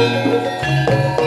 Música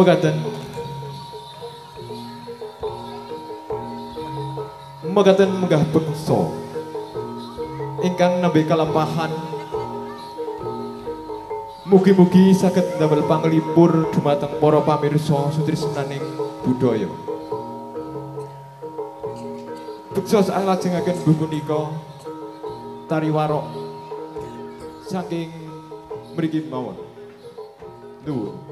Mekaten Mekaten menggah bangsa ingkang nembe kalampahan Mugi-mugi saged ndamel panglipur dumateng para pamirsa sutrisnaning budaya. Beksa lajengaken buku punika tari warok saking mriki mawon. Nuwun.